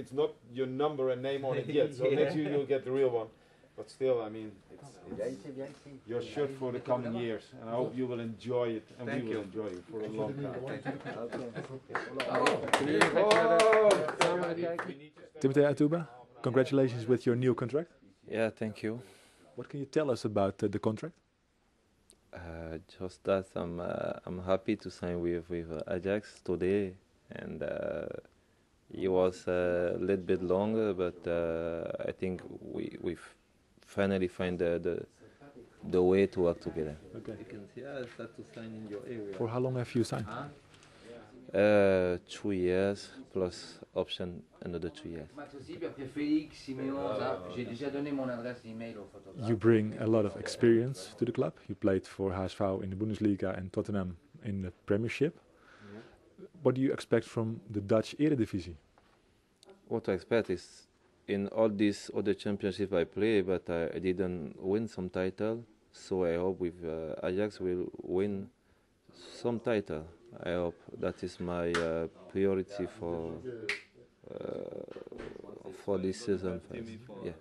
it's not your number and name on it yet. So next year you'll get the real one. But still, I mean, it's, it's your shirt for the coming years, and I hope you will enjoy it, and Thank we will you. enjoy it for a long time. Timothy Atouba, congratulations with your new contract. Yeah, thank you. What can you tell us about uh, the contract? Uh, just that I'm uh, I'm happy to sign with with uh, Ajax today, and uh, it was uh, a little bit longer, but uh, I think we we finally find the, the the way to work together. Okay. You can see I start to sign in your area. For how long have you signed? Uh, two years plus option another two years. Max aussi, puis après Félix, Siméon, ça. J'ai déjà donné mon adresse email au photographe. You bring a lot of experience to the club. You played for HSV in the Bundesliga and Tottenham in the Premiership. What do you expect from the Dutch Eredivisie? What I expect is in all these other championships I play, but I, I didn't win some title. So I hope with uh, Ajax will win some title. I hope that is my uh, priority for uh, for this season. first. Yeah.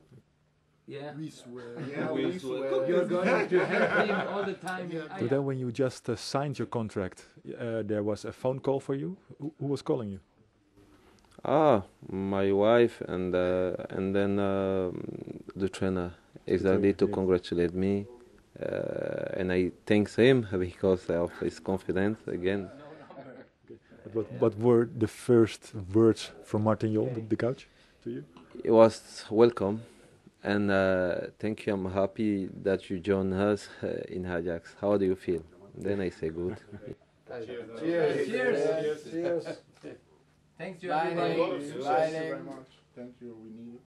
Yeah. We swear. Yeah, we we swear. You're going to help him all the time. Ah, But then, when you just uh, signed your contract, uh, there was a phone call for you. Who, who was calling you? Ah, my wife and uh, and then um, the trainer exactly to yeah. congratulate me, uh, and I thanks him because of his confidence again. But what, what were the first words from Martin Jol, the, the coach, to you? It was welcome, and uh, thank you. I'm happy that you join us uh, in Ajax. How do you feel? Then I say good. Cheers. Cheers. Cheers. Thanks to Bye, everybody. Thank you Bye, very Nick. much. Thank you. We need